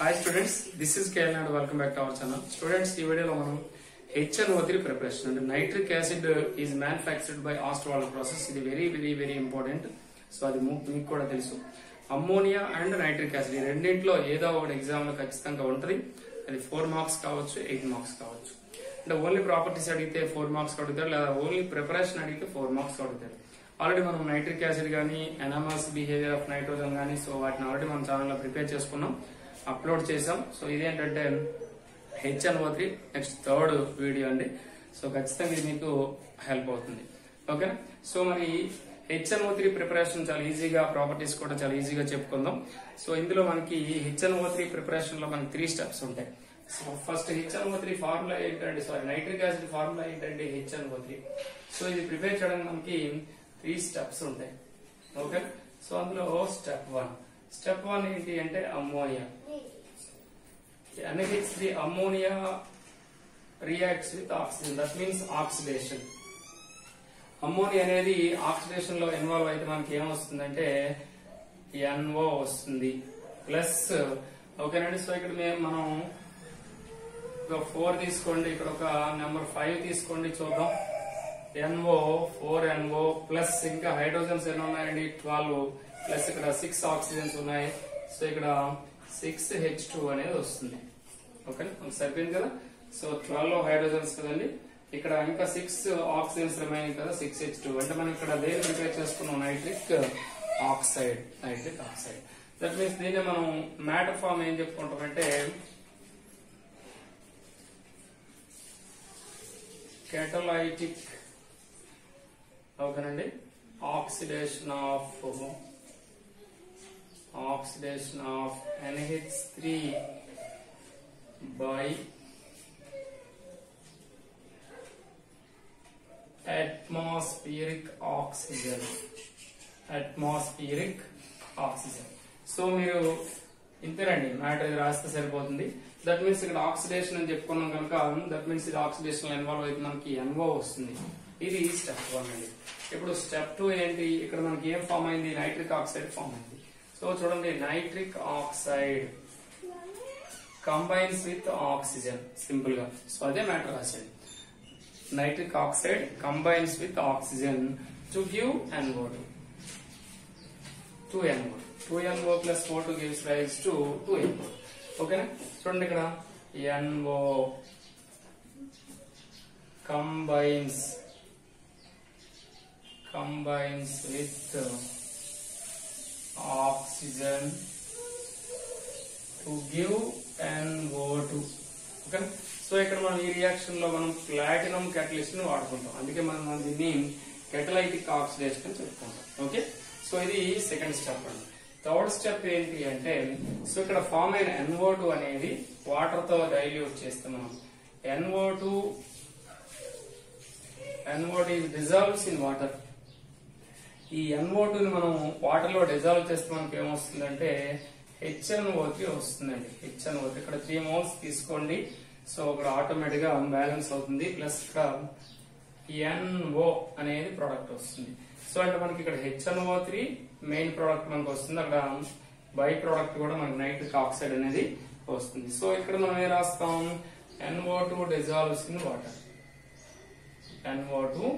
Hi students this is KL and welcome back to our channel students ఈ వీడియోలో మనం HNO three preparation అంటే nitric acid is manufactured by Ostwald process ఇది very very very important so అది మీకు కూడా తెలుసు. అమ్మోనియా అండ్ నైట్రిక్ యాసిడ్ ఈ రెండింటిలో ఏదో ఒకటి ఎగ్జామ్లో ఖచ్చితంగా ఉంటుంది. అది ఫోర్ మార్క్స్ కావచ్చు ఎయిట్ మార్క్స్ కావచ్చు. అంటే ఓన్లీ ప్రాపర్టీస్ అడిగితే ఫోర్ మార్క్స్ అడుగుతారు లేదా ఓన్లీ ప్రిపరేషన్ అడిగితే ఫోర్ మార్క్స్ అడుగుతారు. ఆల్రెడీ మనం నైట్రిక్ యాసిడ్ కానీ ఎనామస్ బిహేవియర్ ఆఫ్ నైట్రోజన్ కానీ సో వాటిని ఆల్రెడీ మన ఛానల్లో ప్రిపేర్ చేసుకున్నాం. అప్లోడ్ చేసాం సో ఇదేంటంటే HNO three next third video అండి. సో ఖచ్చితంగా ఇది మీకు హెల్ప్ అవుతుంది. ఓకే సో మరి హెచ్ఎన్ఓ త్రీ ప్రిపరేషన్ చాలా ఈజీగా ప్రాపర్టీస్ కూడా చాలా ఈజీగా చెప్పుకుందాం. సో ఇందులో మనకి హెచ్ఎన్ఓ త్రీ ప్రిపరేషన్లో మనకి త్రీ స్టెప్స్ ఉంటాయి. So first HNO three formula ఏంటంటే సారీ నైట్రిక్ యాసిడ్ ఫార్ములా ఏంటంటే హెచ్ఎన్ఓ త్రీ సో ఇది ప్రిపేర్ చేయడానికి మనకి త్రీ స్టెప్స్ ఉంటాయి. ఓకే సో అందులో స్టెప్ వన్ స్టెప్ వన్ ఏంటి అంటే ammonia NH3 ammonia reacts with oxygen that means oxidation ammonia అనేది ఆక్సిడేషన్లో ఇన్వాల్వ్ అయితే మనకి ఏమొస్తుందంటే ఎన్ఓ వస్తుంది. ప్లస్ ఓకేనండి? సో ఇక్కడ మేము మనం ఒక ఫోర్ తీసుకోండి. ఇక్కడ ఒక నెంబర్ ఫైవ్ తీసుకోండి. చూద్దాం. ఎన్ఓ ఫోర్ ఎన్ఓ ప్లస్ ఇంకా హైడ్రోజన్స్ ఎన్ని ఉన్నాయండి? ట్వెల్వ్ ప్లస్ ఇక్కడ సిక్స్ ఆక్సిజన్స్ ఉన్నాయి. సో ఇక్కడ సిక్స్ హెచ్ టూ అనేది వస్తుంది. ఓకే సరిపోయింది కదా? సో ట్వెల్వ్ హైడ్రోజన్స్ కదండి? ఇక్కడ ఇంకా సిక్స్ ఆక్సిజన్స్ రిమైనింగ్ కదా? సిక్స్ హెచ్ టూ అంటే మనం ఇక్కడ దేని ప్రిపేర్ చేసుకున్నాం? Nitric oxide nitric oxide that means దీన్ని మనం మ్యాటర్ ఫామ్ ఏం చెప్పుకుంటామంటే catalytic ఓకేనండి. Oxidation of oxidation of NH three by atmospheric oxygen. Atmospheric oxygen. So మీరు ఇంతేనండి మ్యాటర్ రాస్తే సరిపోతుంది. దట్ మీన్స్ ఇక్కడ ఆక్సిడేషన్ అని చెప్పుకున్నాం కనుక దట్ మీన్స్ ఇది ఆక్సిడేషన్ ఇన్వాల్వ్ అయితే మనకి ఎన్వో వస్తుంది. ఇది స్టెప్ వన్ అండి. ఇప్పుడు స్టెప్ టూ ఏంటి? ఇక్కడ మనకి ఏం ఫామ్ అయింది? నైట్రిక్ ఆక్సైడ్ ఫామ్ అయింది. సో చూడండి nitric oxide combines with oxygen సింపుల్గా. సో అదే మ్యాటర్ రాశాడు. Nitric oxide combines with oxygen to give NO2 two NO two NO plus four two gives rise to two NO ఓకేనా చూడండి ఇక్కడ. NO combines combines with oxygen to give NO2 okay so ఇక్కడ మనం ఈ రియాక్షన్లో మనం platinum కెటలిస్ట్ని వాడుకుంటాం. అందుకే మనం దీన్ని కెటలైటిక్ ఆక్సిడేషన్ అని చెప్పుకుంటాం. ఓకే? సో ఇది సెకండ్ స్టెప్ అండి. థర్డ్ స్టెప్ ఏంటి అంటే సో ఇక్కడ ఫామ్ అయిన NO2 అనేది వాటర్తో డైల్యూట్ చేస్తాం మనం NO2 NO2 two dissolves in water ఈ ఎన్ఓ టూని మనం వాటర్లో డిజాల్వ్ చేస్తే మనకి ఏమొస్తుందంటే HNO3 వస్తుందండి. HNO3 ఇక్కడ త్రీ మోల్స్ తీసుకోండి. సో ఇక్కడ ఆటోమేటిక్గా బ్యాలెన్స్ అవుతుంది. ప్లస్ ఇక్కడ ఎన్ఓ అనేది ప్రోడక్ట్ వస్తుంది. సో అంటే మనకి ఇక్కడ హెచ్ఎన్ఓ త్రీ మెయిన్ ప్రోడక్ట్ మనకు వస్తుంది. అక్కడ బై ప్రోడక్ట్ కూడా మనకి నైట్రిక్ ఆక్సైడ్ అనేది వస్తుంది. సో ఇక్కడ మనం ఏం రాస్తాం? NO2 dissolves in water. NO2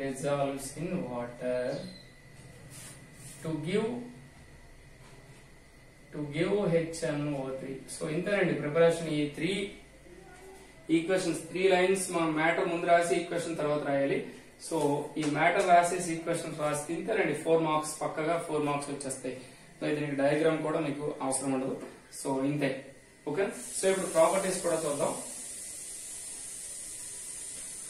dissolves in water. To give to give HNO3 so ఇంతేనండి ప్రిపరేషన్ ఈ త్రీ ఈక్వేషన్స్ త్రీ లైన్స్ మనం మ్యాటర్ ముందు రాసి ఈక్వేషన్ తర్వాత రాయాలి. సో ఈ మ్యాటర్ రాసేసి ఈక్వేషన్ రాసి ఇంతేనండి ఫోర్ మార్క్స్ పక్కగా ఫోర్ మార్క్స్ వచ్చేస్తాయి. సో దీనికి డయాగ్రామ్ కూడా మీకు అవసరం ఉండదు. సో ఇంతే. ఓకే సో ఇప్పుడు ప్రాపర్టీస్ కూడా చూద్దాం.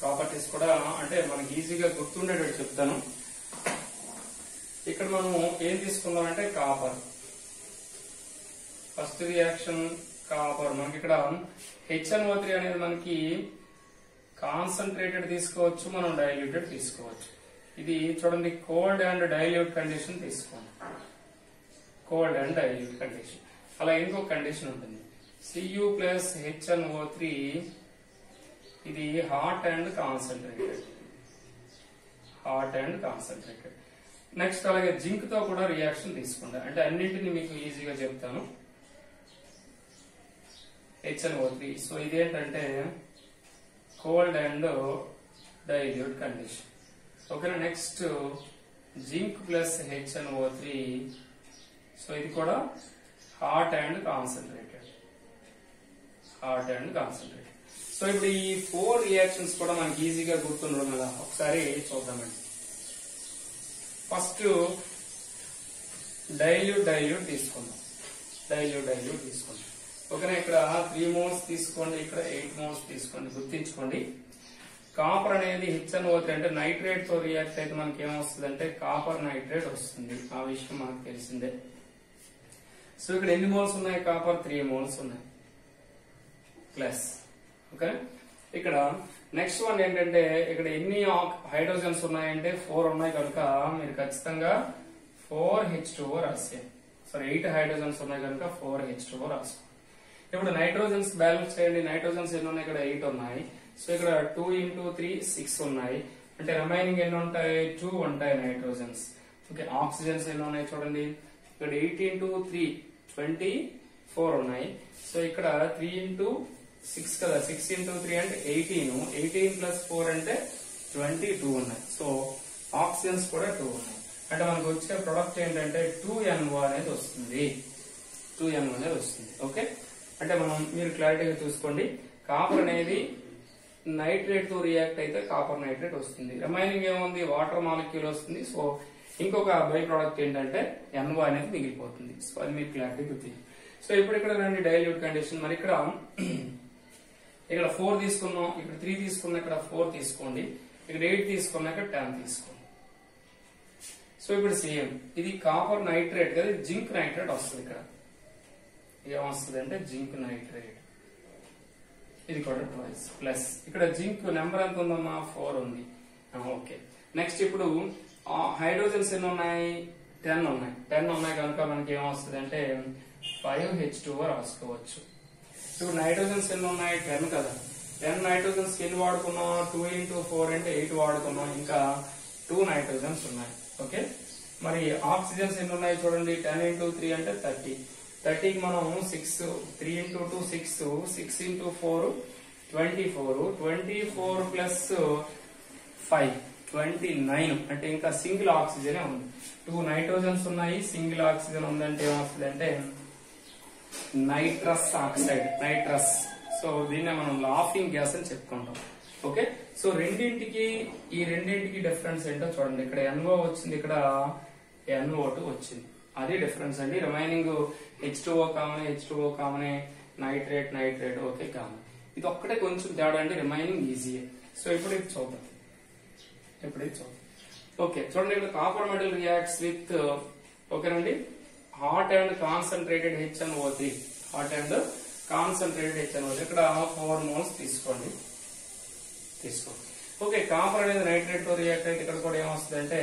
ప్రాపర్టీస్ కూడా అంటే మనకి ఈజీగా గుర్తుండేటట్టు చెప్తాను. ఇక్కడ మనం ఏం తీసుకుందాం అంటే కాపర్. First reaction copper. మనకి ఇక్కడ హెచ్ఎన్ఓ త్రీ అనేది మనకి కాన్సన్ట్రేటెడ్ తీసుకోవచ్చు మనం డైల్యూటెడ్ తీసుకోవచ్చు. ఇది చూడండి కోల్డ్ అండ్ డైల్యూట్ కండిషన్ తీసుకోండి. Cold and dilute condition. అలా ఇంకో కండిషన్ ఉంటుంది. సియు ప్లస్ హెచ్ఎన్ఓ త్రీ ఇది hot and concentrated. Hot and concentrated. Next అలాగే జింక్తో కూడా రియాక్షన్ తీసుకుంటా. అంటే అన్నింటిని మీకు ఈజీగా చెప్తాను. హెచ్ఎన్ఓ త్రీ సో ఇదేంటంటే కోల్డ్ అండ్ డైల్యూట్ కండిషన్. ఓకేనా? Next zinc plus HNO three so ఇది కూడా hot and concentrated. Hot and concentrated. So ఇప్పుడు ఈ ఫోర్ రియాక్షన్స్ కూడా మనకి ఈజీగా గుర్తుండడం కదా. ఒకసారి చూద్దామండి. ఫస్ట్ డైల్యూట్ డైల్యూట్ తీసుకుందాం. డైల్యూట్ డైల్యూట్ తీసుకుందాం. ఓకేనా? ఇక్కడ త్రీ మోల్స్ తీసుకోండి ఇక్కడ ఎయిట్ మోల్స్ తీసుకోండి గుర్తించుకోండి. కాపర్ అనేది హెచ్ఎన్ ఓ అంటే నైట్రేట్తో రియాక్ట్ అయితే మనకి ఏమొస్తుంది అంటే కాపర్ నైట్రేట్ వస్తుంది. ఆ విషయం మనకు తెలిసిందే. సో ఇక్కడ ఎన్ని మోల్స్ ఉన్నాయి? కాపర్ త్రీ మోల్స్ ఉన్నాయి. ప్లస్ ఓకే ఇక్కడ నెక్స్ట్ వన్ ఏంటంటే ఇక్కడ ఎన్ని హైడ్రోజన్స్ ఉన్నాయంటే ఫోర్ ఉన్నాయి కనుక మీరు ఖచ్చితంగా ఫోర్ హెచ్ టూ రాసేయండి సరే ఎయిట్ హైడ్రోజన్స్ ఉన్నాయి కనుక ఫోర్ హెచ్ టూ రాసుకోండి ఇప్పుడు నైట్రోజన్స్ బ్యాలెన్స్ చేయండి. నైట్రోజన్స్ ఎన్ని ఉన్నాయి? ఇక్కడ ఎయిట్ ఉన్నాయి. సో ఇక్కడ టూ ఇంటూ త్రీ సిక్స్ ఉన్నాయి. అంటే రిమైనింగ్ ఎన్ని ఉంటాయి? టూ ఉంటాయి నైట్రోజన్స్ ఓకే ఆక్సిజన్స్ ఎన్ని ఉన్నాయి చూడండి. ఇక్కడ eight into three twenty four ఉన్నాయి. సో ఇక్కడ త్రీ ఇంటూ సిక్స్ కదా సిక్స్ ఇంటూ త్రీ అంటే ఎయిటీన్ ఎయిటీన్ ప్లస్ ఫోర్ అంటే ట్వంటీ టూ ఉన్నాయి. సో ఆక్సిజన్స్ కూడా టూ ఉన్నాయి. అంటే మనకు వచ్చే ప్రొడక్ట్ ఏంటంటే టూ ఎన్ఓ అనేది వస్తుంది. టూ ఎన్ఓ అనేది వస్తుంది. ఓకే అంటే మనం మీరు క్లారిటీగా చూసుకోండి. కాపర్ అనేది నైట్రేట్తో రియాక్ట్ అయితే కాపర్ నైట్రేట్ వస్తుంది. రిమైనింగ్ ఏముంది? వాటర్ మాలిక్యూల్ వస్తుంది. సో ఇంకొక బై ప్రోడక్ట్ ఏంటంటే ఎన్ఓ అనేది మిగిలిపోతుంది. సో అది మీరు క్లారిటీ గుర్తి సో ఇప్పుడు ఇక్కడ రండి డైల్యూట్ కండిషన్ మరి ఇక్కడ ఇక్కడ ఫోర్ తీసుకున్నాం ఇక్కడ త్రీ తీసుకున్నా ఇక్కడ ఫోర్ తీసుకోండి. ఇక్కడ ఎయిట్ తీసుకున్నాక టెన్ తీసుకోండి. సో ఇప్పుడు సేమ్ ఇది కాపర్ నైట్రేట్ కదా జింక్ నైట్రేట్ వస్తుంది ఇక్కడ. ఏమొస్తుంది అంటే జింక్ నైట్రేట్ ఇది కూడా ట్వైస్ ప్లస్ ఇక్కడ జింక్ నెంబర్ ఎంత ఉందమ్మా ఫోర్ ఉంది. ఓకే నెక్స్ట్ ఇప్పుడు హైడ్రోజన్స్ ఎన్ని ఉన్నాయి? టెన్ ఉన్నాయి. టెన్ ఉన్నాయి కనుక మనకి ఏమొస్తుంది అంటే ఫైవ్ హెచ్ టూ రాసుకోవచ్చు. టూ నైట్రోజన్స్ ఎన్ని ఉన్నాయి టెన్ కదా. టెన్ నైట్రోజన్స్ ఎన్ని వాడుకున్నాం టూ ఇంటూ ఫోర్ అంటే ఎయిట్ వాడుకున్నాం ఇంకా టూ నైట్రోజన్స్ ఉన్నాయి ఓకే? మరి ఆక్సిజన్స్ ఎన్ని ఉన్నాయి చూడండి టెన్ ఇంటూ త్రీ అంటే థర్టీ. థర్టీకి మనం six three into two six six into four twenty four. Twenty four plus five twenty nine అంటే ఇంకా సింగిల్ ఆక్సిజన్ ఉంది. టూ నైట్రోజన్స్ ఉన్నాయి సింగిల్ ఆక్సిజన్ ఉందంటే ఏమొస్తుంది అంటే నైట్రస్ ఆక్సైడ్ నైట్రస్. సో దీన్నే మనం లాఫింగ్ గ్యాస్ అని చెప్పుకుంటాం. ఓకే? సో రెండింటికి ఈ రెండింటికి డిఫరెన్స్ ఏంటో చూడండి. ఇక్కడ ఎన్ఓ వచ్చింది ఇక్కడ ఎన్ఓ టూ వచ్చింది. అది డిఫరెన్స్ అండి. Remaining H two O common H two O common nitrate nitrate okay common ఇది ఒక్కటే కొంచెం తేడా అండి. రిమైనింగ్ ఈజీయే సో ఇప్పుడు ఇది చూద్దాం. ఇప్పుడు ఇది చూద్దాం. ఓకే చూడండి ఇక్కడ కాపర్ మెటల్ రియాక్ట్స్ విత్ ఓకేనండి? Hot and concentrated HNO three hot and concentrated HNO ఇక్కడ ఫోర్ మోల్స్ తీసుకోండి. తీసుకోండి. ఓకే కాపర్ అనేది నైట్రేట్ రియాక్ట్ అయితే ఇక్కడ కూడా ఏమొస్తుంది అంటే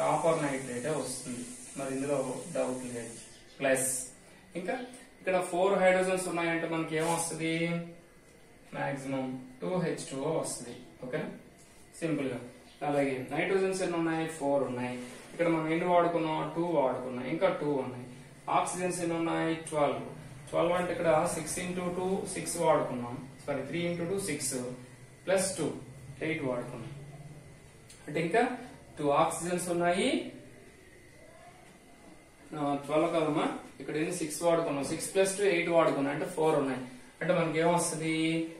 కాపర్ నైట్రేటే వస్తుంది. మరి ఇందులో డౌట్ లేదు. ప్లస్ ఇంకా ఇక్కడ ఫోర్ హైడ్రోజన్స్ ఉన్నాయంటే మనకి ఏమొస్తుంది? మాక్సిమం టూ హెచ్ టూ వస్తుంది. ఓకేనా? సింపుల్గా అలాగే నైట్రోజన్స్ ఎన్ని ఉన్నాయి ఫోర్ ఉన్నాయి. ఇక్కడ మనం ఎన్ని వాడుకున్నాం? టూ వాడుకున్నాం. ఇంకా టూ ఉన్నాయి. ఆక్సిజన్స్ ఎన్ని ఉన్నాయి ట్వెల్వ్. ట్వెల్వ్ అంటే ఇక్కడ six into two six వాడుకున్నాం. Sorry three into two six. Plus two eight వాడుకున్నాం. అంటే ఇంకా టూ ఆక్సిజన్స్ ఉన్నాయి. ట్వెల్వ్ కదమ్మా. ఇక్కడ ఎన్ని? సిక్స్ వాడుకున్నాం. సిక్స్ ప్లస్ టూ ఎయిట్ వాడుకున్నాం. అంటే ఫోర్ ఉన్నాయి. అంటే మనకి ఏమొస్తుంది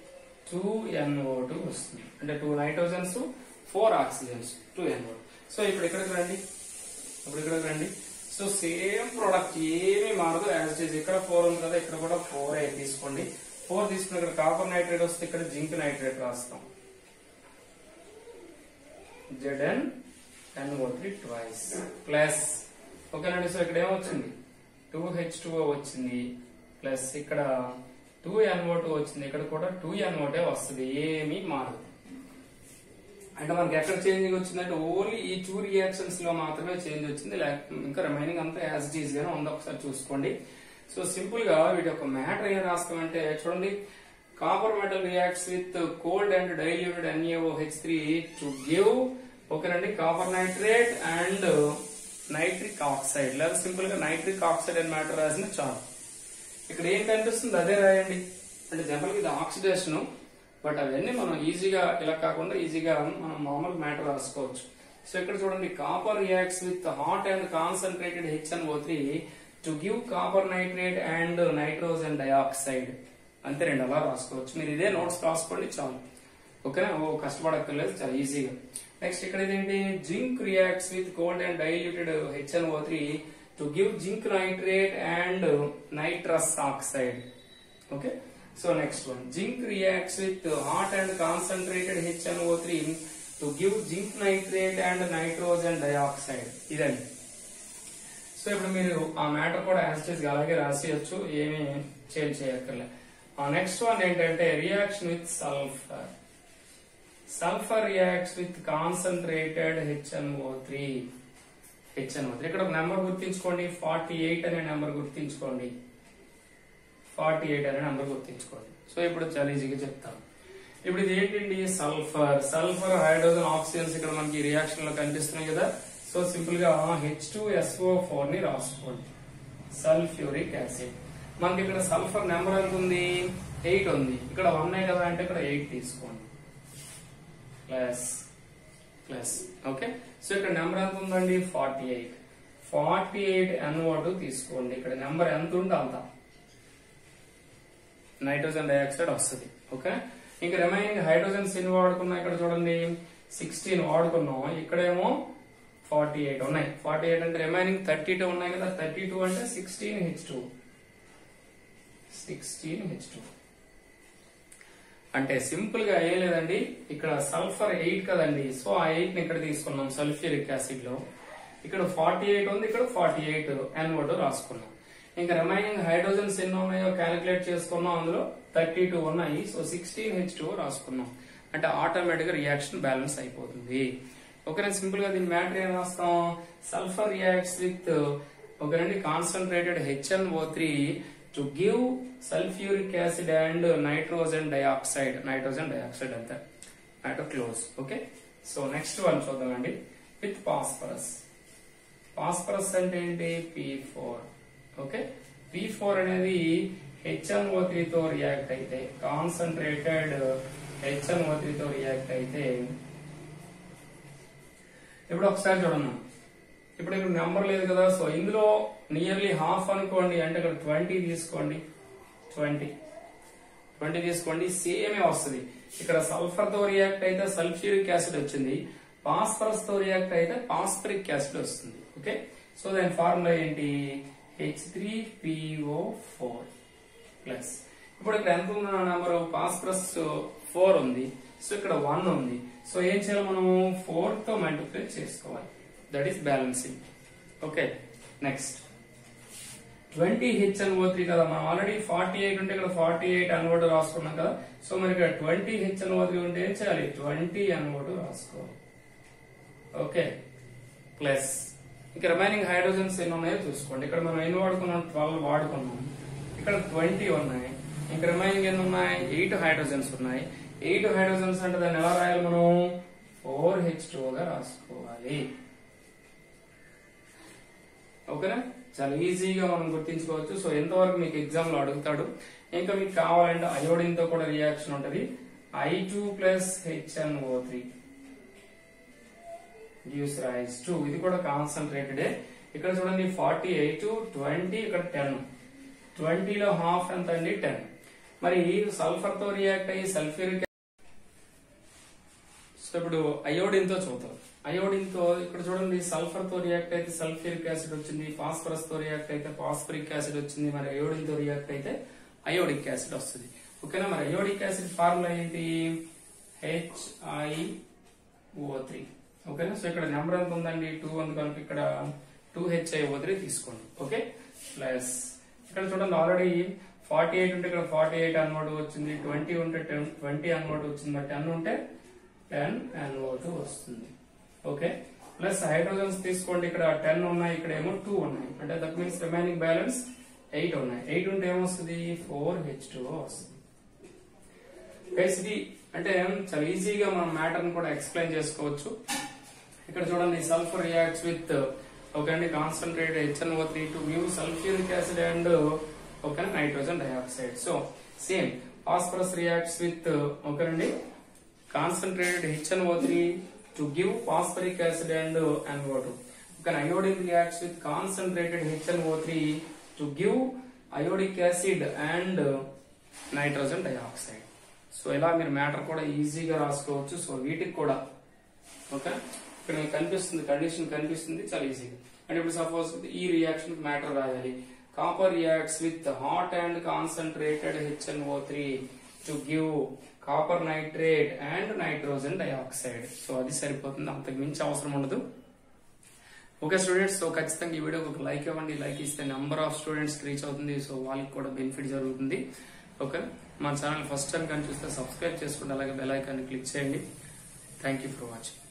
టూ ఎన్ఓ టూ వస్తుంది. అంటే two nitrogens four oxygens two NO. So ఇప్పుడు ఇక్కడికి రండి? ఇప్పుడు ఇక్కడికి రండి? సో సేమ్ ప్రోడక్ట్ ఏమీ మారదు యాజ్ ఇట్ ఇక్కడ ఫోర్ ఉంది కదా ఇక్కడ కూడా ఫోర్ ఏ తీసుకోండి. ఫోర్ తీసుకుని ఇక్కడ కాపర్ నైట్రేట్ వస్తే ఇక్కడ జింక్ నైట్రేట్ రాస్తాం. ZN O three twice. Plus ఓకేనండి సో ఇక్కడ ఏమొచ్చింది? టూ హెచ్ టూ వచ్చింది. ప్లస్ ఇక్కడ టూ ఎన్ఓ టూ వచ్చింది. ఇక్కడ కూడా టూ ఎన్ఓటే వస్తుంది. ఏమీ మారదు. అంటే మనకి ఎక్కడ చేంజింగ్ వచ్చిందంటే ఓన్లీ ఈ టూ రియాక్షన్స్లో మాత్రమే చేంజ్ వచ్చింది. లేకపోతే ఇంకా రిమైనింగ్ అంతా యాజ్ డీజ్ గానే ఉంది ఒకసారి చూసుకోండి. సో సింపుల్గా వీటి యొక్క మ్యాటర్ ఏం రాస్తామంటే చూడండి. Copper metal reacts with cold and diluted NAO H three to give ఓకేనండి copper nitrate and nitric oxide లేదా సింపుల్గా నైట్రిక్ ఆక్సైడ్ అని మ్యాటర్ రాసిన చాలు. ఇక్కడ ఏం కనిపిస్తుంది? అదే రాయండి. అంటే జనరల్ ఇది ఆక్సిడేషన్ బట్ అవన్నీ మనం ఈజీగా ఇలా కాకుండా ఈజీగా మనం మామూలు మ్యాటర్ రాసుకోవచ్చు. సో ఇక్కడ చూడండి copper reacts with hot and concentrated HNO three to give copper nitrate and nitrogen dioxide అంతే రెండు అలా రాసుకోవచ్చు. మీరు ఇదే నోట్స్ రాసుకోండి చాలు. ఓకేనా? ఓ కష్టపడక్కర్లేదు చాలా ఈజీగా. నెక్స్ట్ ఇక్కడ ఇదేంటి? Zinc reacts with cold and diluted HNO three to give zinc nitrate and nitrous oxide okay so next one zinc reacts with hot and concentrated HNO three to give zinc nitrate and nitrogen dioxide ఇదండి. So ఇప్పుడు మీరు ఆ matter కూడా యాస్టేజ్ అలాగే రాసేయచ్చు. ఏమీ change చేయక్కర్లే. ఆ next one ఏంటంటే reaction with sulphur sulphur reacts with concentrated HNO three HNO three ఇక్కడ ఒక నెంబర్ గుర్తించుకోండి. ఫార్టీ ఎయిట్ అనే నెంబర్ గుర్తించుకోండి. ఫార్టీ ఎయిట్ అనే నెంబర్ గుర్తించుకోండి. సో ఇప్పుడు చాలా ఈజీగా చెప్తాను ఇప్పుడు ఇది ఏంటండి? సల్ఫర్ సల్ఫర్ హైడ్రోజన్ ఆక్సిజన్స్ ఇక్కడ మనకి రియాక్షన్లో కనిపిస్తున్నాయి కదా. సో సింపుల్గా హెచ్ టూ ఎస్ఓ ఫోర్ని రాసుకోండి. సల్ఫ్యూరిక్ యాసిడ్ మనకి ఇక్కడ సల్ఫర్ నెంబర్ ఎంత ఉంది? ఎయిట్ ఉంది. ఇక్కడ వన్ కదా అంటే ఇక్కడ ఎయిట్ తీసుకోండి. ప్లస్ ప్లస్ ఓకే సో ఇక్కడ నెంబర్ ఎంత ఉందండి? Forty eight forty eight NO తీసుకోండి. ఇక్కడ నెంబర్ ఎంత ఉంటే అంత. నైట్రోజన్ డైఆక్సైడ్ వస్తుంది ఓకే? ఇంకా రిమైనింగ్ హైడ్రోజన్ సిన్ వాడుకున్నా ఇక్కడ చూడండి. సిక్స్టీన్ వాడుకున్నాం. ఇక్కడేమో ఫార్టీ ఎయిట్ ఉన్నాయి. ఫార్టీ ఎయిట్ అంటే రిమైనింగ్ థర్టీ టూ ఉన్నాయి కదా. థర్టీ టూ అంటే sixteen H two sixteen H two అంటే సింపుల్గా ఏం లేదండి. ఇక్కడ సల్ఫర్ ఎయిట్ కదండి. సో ఆ ఎయిట్ని ఇక్కడ తీసుకున్నాం సల్ఫ్యూరిక్ యాసిడ్లో. ఇక్కడ ఫార్టీ ఎయిట్ ఉంది ఇక్కడ ఫార్టీ ఎయిట్ ఎన్వర్డ్ రాసుకున్నాం. ఇంకా రిమైనింగ్ హైడ్రోజన్స్ ఎన్ని ఉన్నాయో క్యాలిక్యులేట్ చేసుకున్నాం. అందులో థర్టీ టూ ఉన్నాయి సో సిక్స్టీన్ హెచ్ టూ రాసుకున్నాం. అంటే ఆటోమేటిక్గా రియాక్షన్ బ్యాలెన్స్ అయిపోతుంది. ఒకరే సింపుల్గా దీని మ్యాటర్ ఏం రాస్తాం? Sulphur reacts with ఒకరండి concentrated HNO three to give sulphuric acid and nitrogen dioxide nitrogen dioxide అంతే. Matter close okay so next one చూద్దామండి. విత్ పాస్పరస్ పాస్పరస్ అంటే ఏంటి? P four okay P four అనేది హెచ్ఎన్ఓ తో react అయితే concentrated HNO తో react అయితే ఇప్పుడు ఒకసారి చూడండి ఇప్పుడు ఇక్కడ నెంబర్ లేదు కదా సో ఇందులో నియర్లీ హాఫ్ అనుకోండి అంటే ఇక్కడ ట్వంటీ తీసుకోండి. ట్వంటీ ట్వంటీ తీసుకోండి సేమే వస్తుంది. ఇక్కడ సల్ఫర్తో రియాక్ట్ అయితే సల్ఫ్యూరిక్ యాసిడ్ వచ్చింది. పాస్ఫరస్తో రియాక్ట్ అయితే పాస్పరిక్ యాసిడ్ వస్తుంది. ఓకే సో దాని ఫార్ములా ఏంటి? H three PO four plus ఇప్పుడు ఇక్కడ ఎంత ఉంది నెంబర్ పాస్పరస్ ఫోర్ ఉంది. సో ఇక్కడ వన్ ఉంది. సో ఏం చేయాలి మనము ఫోర్తో మల్టిప్లై చేసుకోవాలి. That is balancing okay next twenty H అని త్రీ కదా. మనం ఆల్రెడీ ఫార్టీ ఎయిట్ ఉంటే ఇక్కడ ఫార్టీ ఎయిట్ అన్వర్డ్ రాసుకున్నాం కదా. సో మరి ఇక్కడ ట్వంటీ హెచ్ అని త్రీ ఉంటే ఏం చేయాలి? ట్వంటీ అన్వర్డ్ రాసుకోవాలి. ఓకే ప్లస్ ఇంకా రిమైనింగ్ హైడ్రోజన్స్ ఎన్ని ఉన్నాయో చూసుకోండి. ఇక్కడ మనం ఎన్ని వాడుకున్నాం? ట్వెల్వ్ వాడుకున్నాం. ఇక్కడ ట్వంటీ ఉన్నాయి. ఇంకా రిమైనింగ్ ఎన్ని ఉన్నాయి? ఎయిట్ హైడ్రోజన్స్ ఉన్నాయి. ఎయిట్ హైడ్రోజన్స్ అంటే దాన్ని ఎలా రాయాలి మనం? ఫోర్ హెచ్గా రాసుకోవాలి. ఓకేనా? చాలా ఈజీగా మనం గుర్తించుకోవచ్చు. సో ఎంతవరకు మీకు ఎగ్జామ్లో అడుగుతాడు. ఇంకా మీకు కావాలంటే అయోడిన్తో కూడా రియాక్షన్ ఉంటది. I two plus HNO three gives rise to ఇది కూడా కాన్సన్ట్రేటెడ్ ఇక్కడ చూడండి ఫార్టీ ఎయిట్ ట్వంటీ ఇక్కడ టెన్ ట్వంటీలో హాఫ్ ఎంత అండి? టెన్ మరి సల్ఫర్తో రియాక్ట్ అయ్యి సల్ఫ్యూరిక్ సో ఇప్పుడు అయోడిన్తో చూద్దాం. అయోడిన్తో ఇక్కడ చూడండి సల్ఫర్తో రియాక్ట్ అయితే సల్ఫ్యూరిక్ యాసిడ్ వచ్చింది ఫాస్ఫరస్తో రియాక్ట్ అయితే ఫాస్ఫరిక్ యాసిడ్ వచ్చింది మరి అయోడిన్తో రియాక్ట్ అయితే అయోడిక్ యాసిడ్ వస్తుంది. ఓకేనా? మరి అయోడిక్ యాసిడ్ ఫార్ములా ఏంటి? హెచ్ఐఓ త్రీ ఓకేనా సో ఇక్కడ నెంబర్ ఎంత ఉందండి? టూ ఉంది కనుక ఇక్కడ టూ హెచ్ఐ వదిలి తీసుకోండి. ఓకే? ప్లస్ ఇక్కడ చూడండి ఆల్రెడీ ఫార్టీ ఎయిట్ ఉంటే ఇక్కడ ఫార్టీ ఎయిట్ అన్వర్డ్ వచ్చింది. ట్వంటీ ఉంటే ట్వంటీ అన్వర్డ్ వచ్చింది. టెన్ ఉంటే టెన్ అన్వర్డ్ వస్తుంది. ఓకే? ప్లస్ హైడ్రోజన్స్ తీసుకోండి. ఇక్కడ టెన్ ఉన్నాయి. ఇక్కడ ఏమో టూ ఉన్నాయి. అంటే that means remaining balance eight ఉన్నాయి. ఎయిట్ ఉంటే ఏమొస్తుంది? ఫోర్ హెచ్ టూ వస్తుంది. ఇది అంటే చాలా ఈజీగా మనం మ్యాటర్ని కూడా ఎక్స్ప్లెయిన్ చేసుకోవచ్చు. ఇక్కడ చూడండి సల్ఫర్ రియాక్ట్స్ విత్ ఓకే అండి concentrated HNO three to mu sulphuric acid and okay nitrogen dioxide so same phosphorus reacts with ఓకేనండి concentrated HNO three to give phosphoric acid and and water okay iodine reacts with concentrated HNO three to give iodic acid and nitrogen dioxide so ఇలా మీరు matter కూడా ఈజీగా రాసుకోవచ్చు. So వీటికి కూడా okay ఇక్కడ మీకు కనిపిస్తుంది కండిషన్ కనిపిస్తుంది చాలా ఈజీగా అండ్ ఇప్పుడు సపోజ్ ఈ రియాక్షన్ మ్యాటర్ రాయాలి. Copper reacts with hot and concentrated HNO three to give copper nitrate and nitrogen dioxide so అది సరిపోతుంది. అంతకు మించి అవసరం ఉండదు. ఓకే స్టూడెంట్స్ సో ఖచ్చితంగా ఈ వీడియోకి ఒక లైక్ ఇవ్వండి. లైక్ ఇస్తే నెంబర్ ఆఫ్ స్టూడెంట్స్ రీచ్ అవుతుంది. సో వాళ్ళకి కూడా బెనిఫిట్ జరుగుతుంది. ఓకే మన ఛానల్ ఫస్ట్ టైం కానీ చూస్తే సబ్స్క్రైబ్ చేసుకోండి అలాగే బెల్ ఐకాన్ క్లిక్ చేయండి. Thank you for watching